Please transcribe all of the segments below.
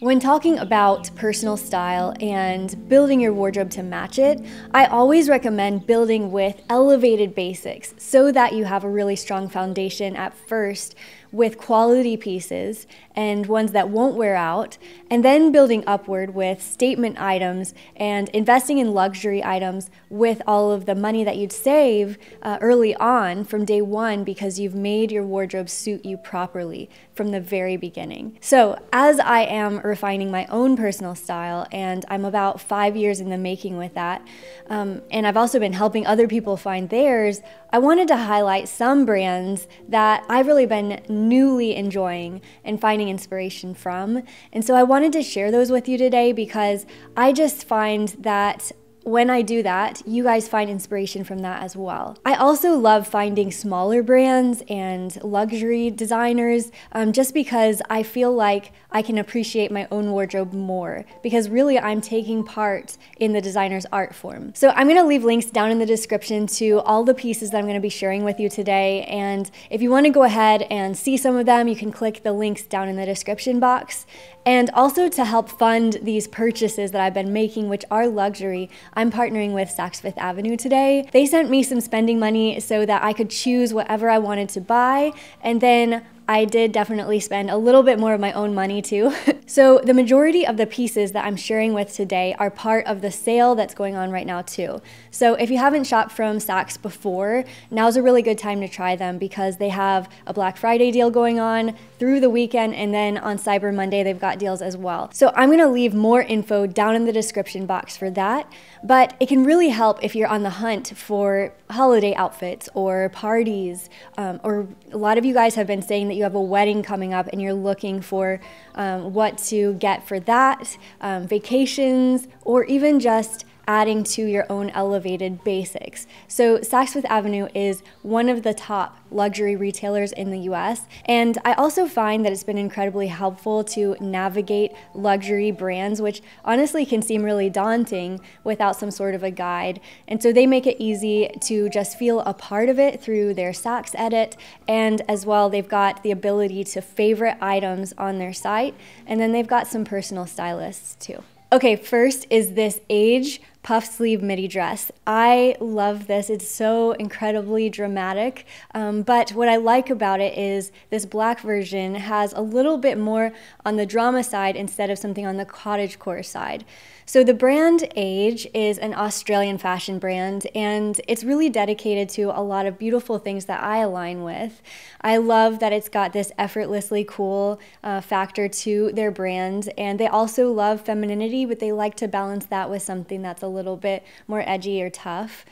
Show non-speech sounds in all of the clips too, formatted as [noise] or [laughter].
When talking about personal style and building your wardrobe to match it, I always recommend building with elevated basics so that you have a really strong foundation at first with quality pieces and ones that won't wear out, and then building upward with statement items and investing in luxury items with all of the money that you'd save uh, early on from day one because you've made your wardrobe suit you properly from the very beginning. So, as I am refining my own personal style, and I'm about five years in the making with that, um, and I've also been helping other people find theirs, I wanted to highlight some brands that I've really been newly enjoying and finding inspiration from. And so I wanted to share those with you today because I just find that when I do that, you guys find inspiration from that as well. I also love finding smaller brands and luxury designers um, just because I feel like I can appreciate my own wardrobe more because really I'm taking part in the designer's art form. So I'm gonna leave links down in the description to all the pieces that I'm gonna be sharing with you today. And if you wanna go ahead and see some of them, you can click the links down in the description box. And also to help fund these purchases that I've been making, which are luxury, I'm partnering with Saks Fifth Avenue today. They sent me some spending money so that I could choose whatever I wanted to buy, and then I did definitely spend a little bit more of my own money too. [laughs] so the majority of the pieces that I'm sharing with today are part of the sale that's going on right now too. So if you haven't shopped from Saks before, now's a really good time to try them because they have a Black Friday deal going on through the weekend and then on Cyber Monday they've got deals as well. So I'm gonna leave more info down in the description box for that, but it can really help if you're on the hunt for holiday outfits or parties, um, or a lot of you guys have been saying that you have a wedding coming up and you're looking for um, what to get for that, um, vacations, or even just adding to your own elevated basics. So Saks Fifth Avenue is one of the top luxury retailers in the US. And I also find that it's been incredibly helpful to navigate luxury brands, which honestly can seem really daunting without some sort of a guide. And so they make it easy to just feel a part of it through their Saks edit. And as well, they've got the ability to favorite items on their site. And then they've got some personal stylists too. Okay, first is this Aje puff sleeve midi dress. I love this. It's so incredibly dramatic. Um, but what I like about it is this black version has a little bit more on the drama side instead of something on the cottage cottagecore side. So the brand Aje is an Australian fashion brand and it's really dedicated to a lot of beautiful things that I align with. I love that it's got this effortlessly cool uh, factor to their brand and they also love femininity but they like to balance that with something that's a little bit more edgy or tough.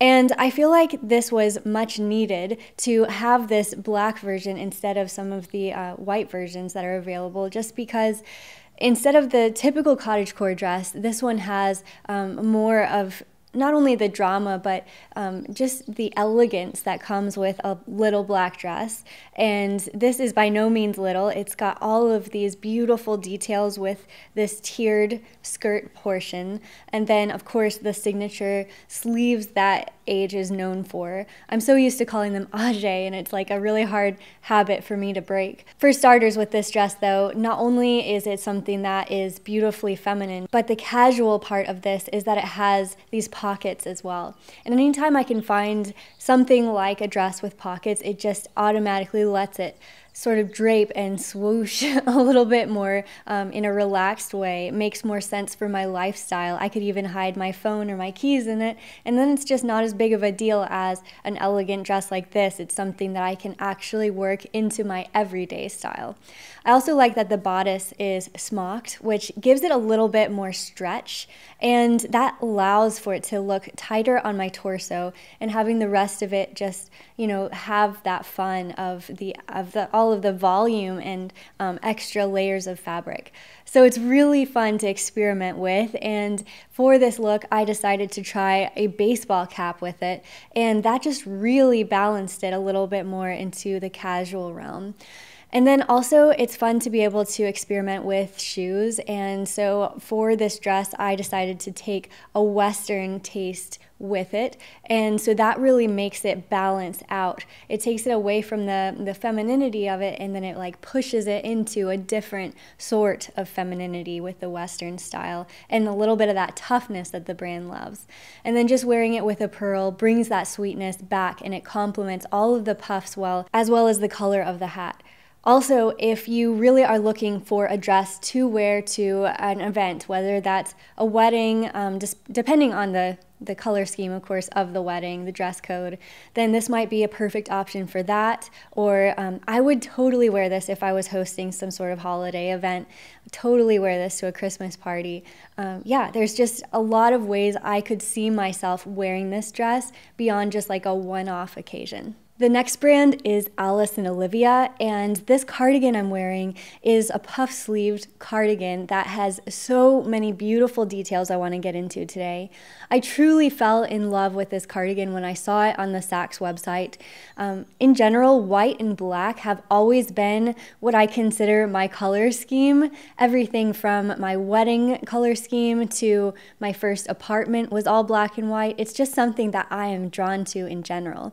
And I feel like this was much needed to have this black version instead of some of the uh, white versions that are available, just because instead of the typical cottagecore dress, this one has um, more of not only the drama, but um, just the elegance that comes with a little black dress. And this is by no means little. It's got all of these beautiful details with this tiered skirt portion. And then, of course, the signature sleeves that Aje is known for. I'm so used to calling them age, and it's like a really hard habit for me to break. For starters, with this dress, though, not only is it something that is beautifully feminine, but the casual part of this is that it has these pockets as well. And anytime I can find something like a dress with pockets, it just automatically lets it sort of drape and swoosh [laughs] a little bit more um, in a relaxed way. It makes more sense for my lifestyle. I could even hide my phone or my keys in it, and then it's just not as big of a deal as an elegant dress like this. It's something that I can actually work into my everyday style. I also like that the bodice is smocked, which gives it a little bit more stretch, and that allows for it to look tighter on my torso and having the rest of it just, you know, have that fun of the of the all all of the volume and um, extra layers of fabric. So it's really fun to experiment with. And for this look, I decided to try a baseball cap with it. And that just really balanced it a little bit more into the casual realm. And then also, it's fun to be able to experiment with shoes. And so, for this dress, I decided to take a Western taste with it. And so that really makes it balance out. It takes it away from the, the femininity of it and then it like pushes it into a different sort of femininity with the Western style and a little bit of that toughness that the brand loves. And then just wearing it with a pearl brings that sweetness back and it complements all of the puffs well, as well as the color of the hat. Also, if you really are looking for a dress to wear to an event, whether that's a wedding, um, just depending on the, the color scheme, of course, of the wedding, the dress code, then this might be a perfect option for that. Or um, I would totally wear this if I was hosting some sort of holiday event. Totally wear this to a Christmas party. Um, yeah, there's just a lot of ways I could see myself wearing this dress beyond just like a one off occasion. The next brand is Alice and Olivia, and this cardigan I'm wearing is a puff sleeved cardigan that has so many beautiful details I want to get into today. I truly fell in love with this cardigan when I saw it on the Saks website. Um, in general, white and black have always been what I consider my color scheme. Everything from my wedding color scheme to my first apartment was all black and white. It's just something that I am drawn to in general.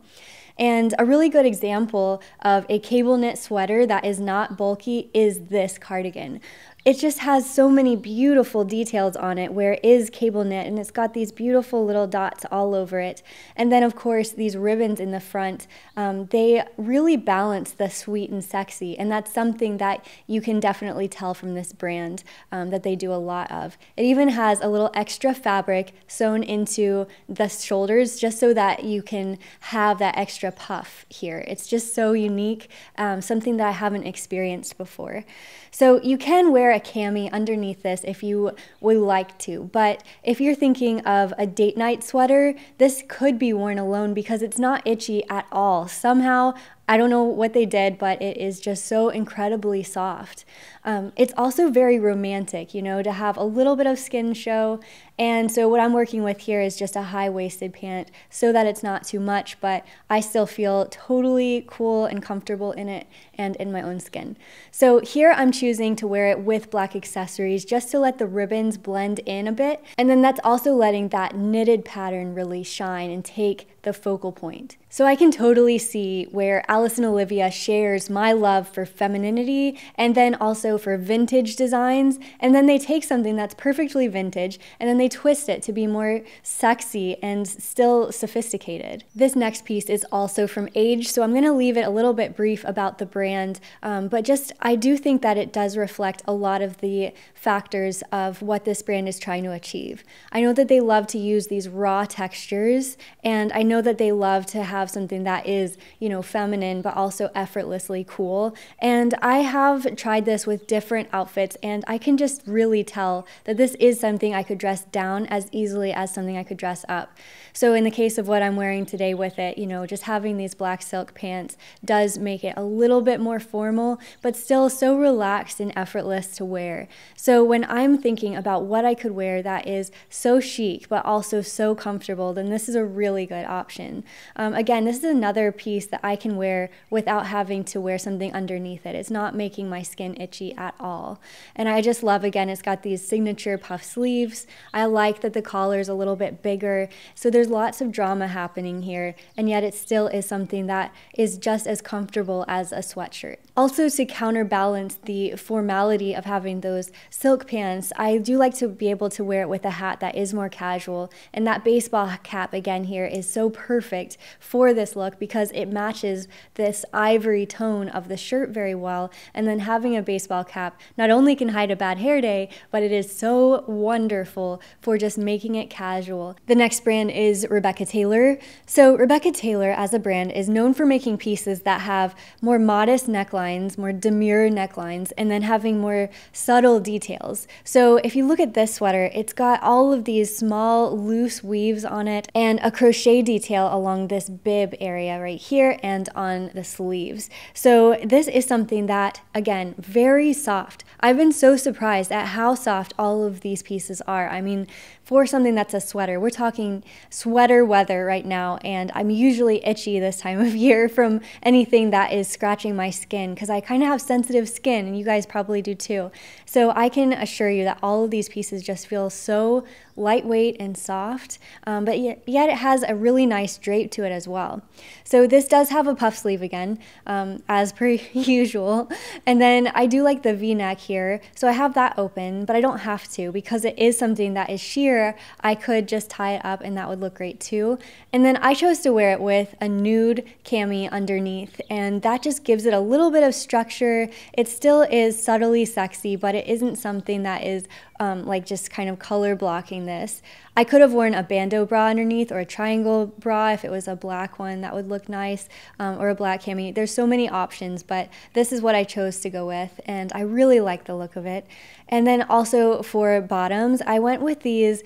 And a really good example of a cable knit sweater that is not bulky is this cardigan it just has so many beautiful details on it where it is cable knit and it's got these beautiful little dots all over it. And then, of course, these ribbons in the front, um, they really balance the sweet and sexy. And that's something that you can definitely tell from this brand um, that they do a lot of. It even has a little extra fabric sewn into the shoulders just so that you can have that extra puff here. It's just so unique, um, something that I haven't experienced before. So you can wear a cami underneath this if you would like to, but if you're thinking of a date night sweater, this could be worn alone because it's not itchy at all. Somehow I don't know what they did, but it is just so incredibly soft. Um, it's also very romantic, you know, to have a little bit of skin show. And so, what I'm working with here is just a high waisted pant so that it's not too much, but I still feel totally cool and comfortable in it and in my own skin. So, here I'm choosing to wear it with black accessories just to let the ribbons blend in a bit. And then that's also letting that knitted pattern really shine and take the focal point. So I can totally see where and Olivia shares my love for femininity and then also for vintage designs. And then they take something that's perfectly vintage and then they twist it to be more sexy and still sophisticated. This next piece is also from Aje, so I'm gonna leave it a little bit brief about the brand, um, but just I do think that it does reflect a lot of the factors of what this brand is trying to achieve. I know that they love to use these raw textures, and I know that they love to have something that is, you know, feminine but also effortlessly cool. And I have tried this with different outfits, and I can just really tell that this is something I could dress down as easily as something I could dress up. So, in the case of what I'm wearing today with it, you know, just having these black silk pants does make it a little bit more formal, but still so relaxed and effortless to wear. So, when I'm thinking about what I could wear that is so chic but also so comfortable, then this is a really good option. Um, again, this is another piece that I can wear without having to wear something underneath it. It's not making my skin itchy at all. And I just love, again, it's got these signature puff sleeves. I like that the collar is a little bit bigger. So, there's lots of drama happening here, and yet it still is something that is just as comfortable as a sweatshirt. Also, to counterbalance the formality of having those silk pants, I do like to be able to wear it with a hat that is more casual. And that baseball cap, again, here is so perfect for this look because it matches this ivory tone of the shirt very well. And then having a baseball cap not only can hide a bad hair day, but it is so wonderful for just making it casual. The next brand is is Rebecca Taylor. So, Rebecca Taylor as a brand is known for making pieces that have more modest necklines, more demure necklines, and then having more subtle details. So, if you look at this sweater, it's got all of these small loose weaves on it and a crochet detail detail along this bib area right here and on the sleeves. So this is something that, again, very soft. I've been so surprised at how soft all of these pieces are. I mean, for something that's a sweater. We're talking sweater weather right now, and I'm usually itchy this time of [laughs] year from anything that is scratching my skin because I kind of have sensitive skin, and you guys probably do too. So I can assure you that all of these pieces just feel so lightweight and soft, um, but yet, it has a really nice drape to it as well. So this does have a puff sleeve again, um, as per [laughs] usual. And then I do like the v-neck here, so I have that open, but I don't have to because it is something that is sheer. I could just tie it up and that would look great too. And then I chose to wear it with a nude cami underneath, and that just gives it a little bit of structure. It still is subtly sexy, but it isn't something that is um, like just kind of color blocking this. I could have worn a bandeau bra underneath or a triangle bra if it was a black one that would look nice um, or a black cami. There's so many options, but this is what I chose to go with and I really like the look of it. And then also for bottoms, I went with these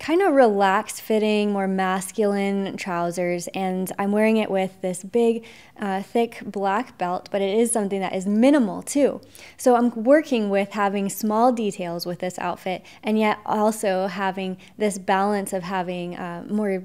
kind of relaxed fitting, more masculine trousers, and I'm wearing it with this big, uh, thick black belt, but it is something that is minimal too. So I'm working with having small details with this outfit, and yet also having this balance of having uh, more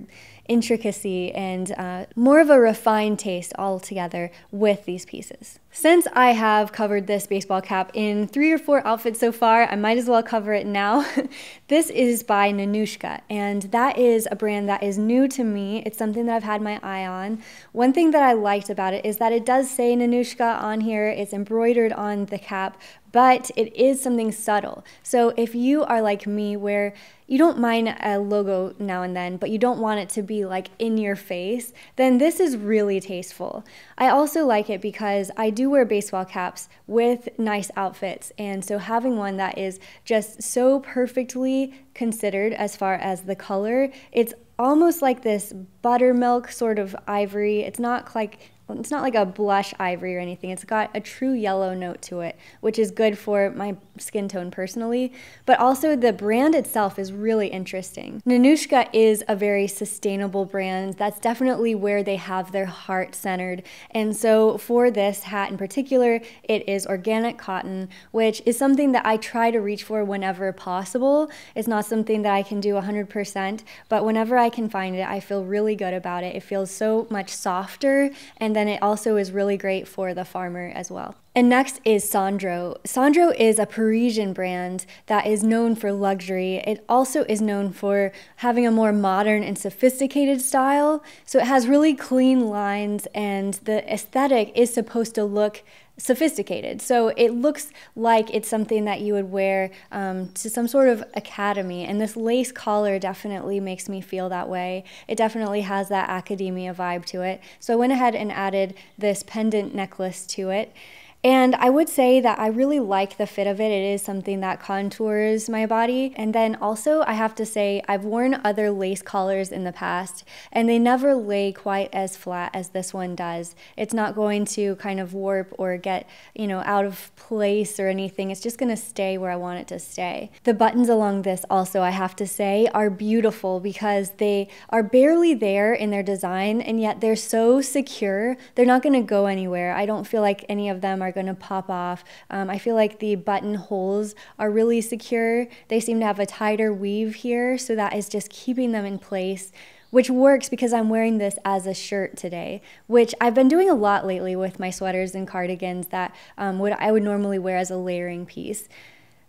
intricacy and uh, more of a refined taste altogether with these pieces. Since I have covered this baseball cap in three or four outfits so far, I might as well cover it now. [laughs] this is by Nanushka, and that is a brand that is new to me. It's something that I've had my eye on. One thing that I liked about it is that it does say Nanushka on here, it's embroidered on the cap, but it is something subtle. So if you are like me, where you don't mind a logo now and then, but you don't want it to be like in your face, then this is really tasteful. I also like it because I do wear baseball caps with nice outfits, and so having one that is just so perfectly considered as far as the color, it's almost like this buttermilk sort of ivory. It's not like it's not like a blush ivory or anything. It's got a true yellow note to it, which is good for my skin tone personally. But also, the brand itself is really interesting. Nanushka is a very sustainable brand. That's definitely where they have their heart centered. And so, for this hat in particular, it is organic cotton, which is something that I try to reach for whenever possible. It's not something that I can do 100%, but whenever I can find it, I feel really good about it. It feels so much softer and then it also is really great for the farmer as well. And next is Sandro. Sandro is a Parisian brand that is known for luxury. It also is known for having a more modern and sophisticated style. So it has really clean lines, and the aesthetic is supposed to look sophisticated. So it looks like it's something that you would wear um, to some sort of academy. And this lace collar definitely makes me feel that way. It definitely has that academia vibe to it. So I went ahead and added this pendant necklace to it. And I would say that I really like the fit of it. It is something that contours my body. And then also, I have to say, I've worn other lace collars in the past, and they never lay quite as flat as this one does. It's not going to kind of warp or get, you know, out of place or anything. It's just going to stay where I want it to stay. The buttons along this, also, I have to say, are beautiful because they are barely there in their design, and yet they're so secure. They're not going to go anywhere. I don't feel like any of them are are going to pop off. Um, I feel like the button holes are really secure. They seem to have a tighter weave here, so that is just keeping them in place which works because I'm wearing this as a shirt today, which I've been doing a lot lately with my sweaters and cardigans that um, would I would normally wear as a layering piece.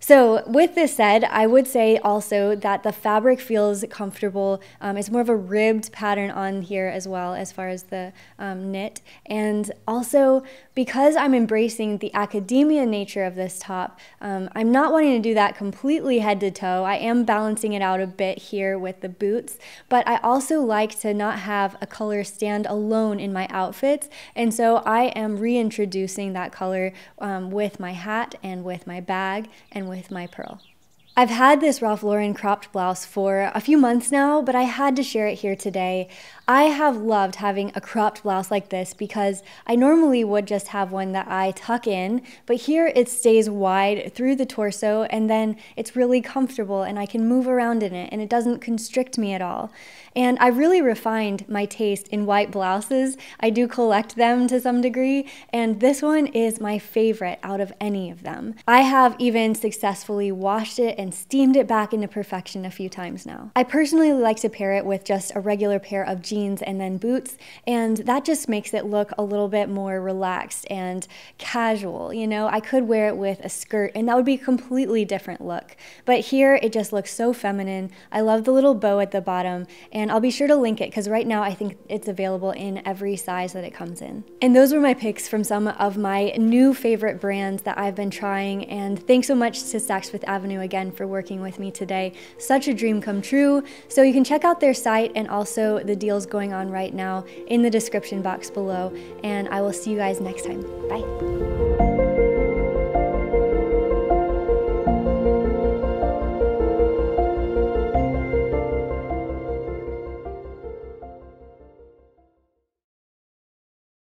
So, with this said, I would say also that the fabric feels comfortable. Um, it's more of a ribbed pattern on here as well, as far as the um, knit. And also, because I'm embracing the academia nature of this top, um, I'm not wanting to do that completely head to toe. I am balancing it out a bit here with the boots, but I also like to not have a color stand alone in my outfits. And so, I am reintroducing that color um, with my hat and with my bag and with my pearl. I've had this Ralph Lauren cropped blouse for a few months now, but I had to share it here today. I have loved having a cropped blouse like this because I normally would just have one that I tuck in, but here it stays wide through the torso and then it's really comfortable and I can move around in it and it doesn't constrict me at all. And I really refined my taste in white blouses. I do collect them to some degree, and this one is my favorite out of any of them. I have even successfully washed it and steamed it back into perfection a few times now. I personally like to pair it with just a regular pair of jeans and then boots, and that just makes it look a little bit more relaxed and casual. You know, I could wear it with a skirt, and that would be a completely different look. But here it just looks so feminine. I love the little bow at the bottom, and I'll be sure to link it because right now I think it's available in every size that it comes in. And those were my picks from some of my new favorite brands that I've been trying. And thanks so much to Saks Fifth Avenue again for working with me today. Such a dream come true. So you can check out their site and also the deals going on right now in the description box below. And I will see you guys next time. Bye.